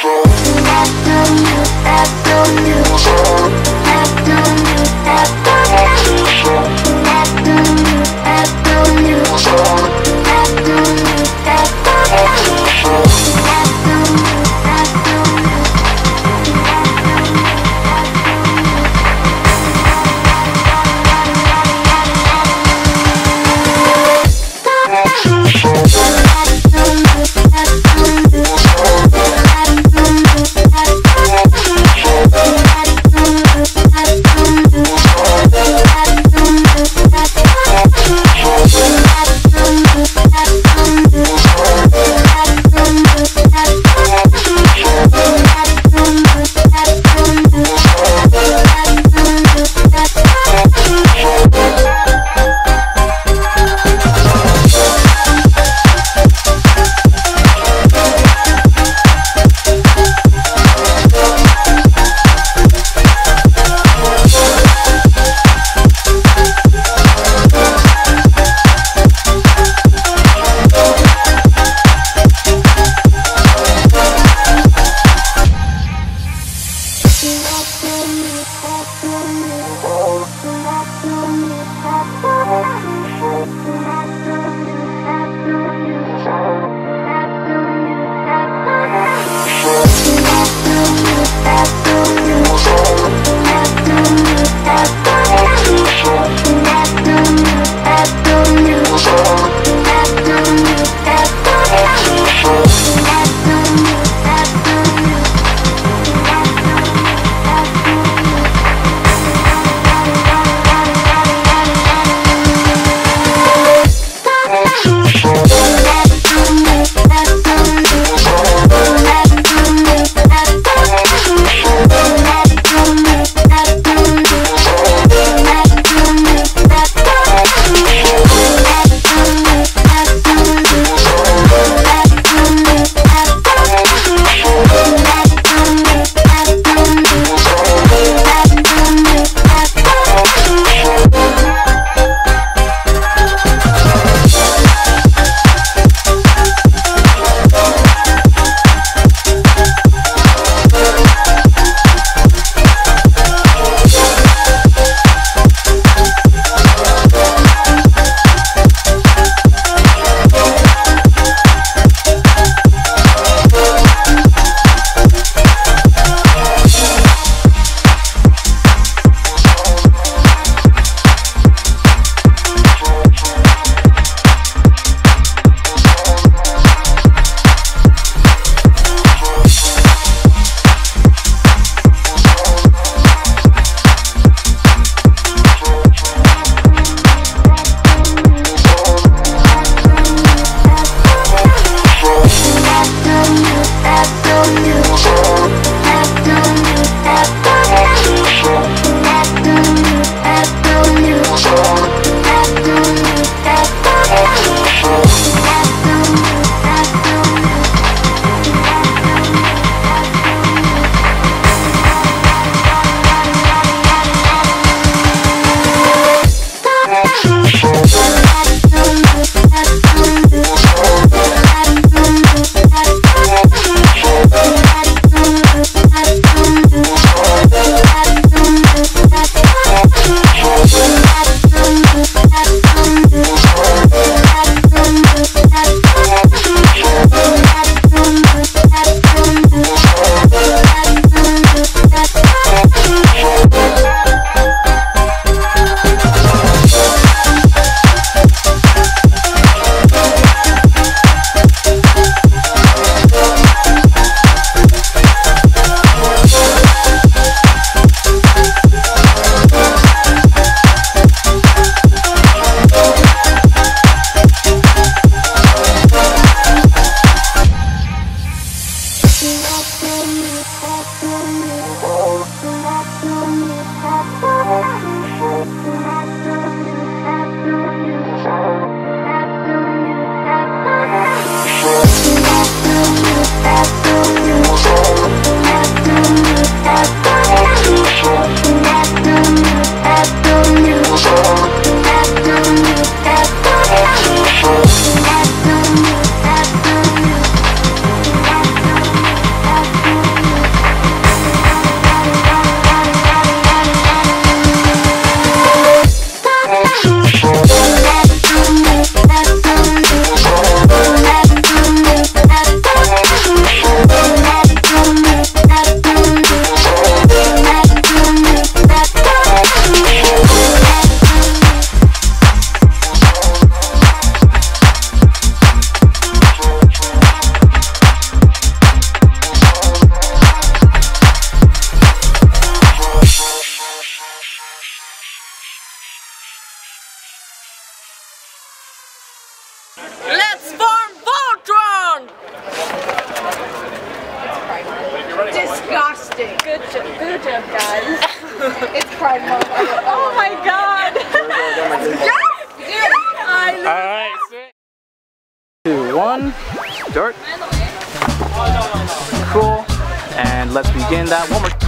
After you, after you, after you. Let's form Voltron! Disgusting. Good job, good job, guys. It's Pride Month. Oh my god! Alright, six, two, one, start. Cool. And let's begin that one more